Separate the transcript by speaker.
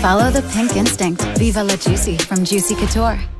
Speaker 1: Follow the pink instinct. Viva la Juicy from Juicy Couture.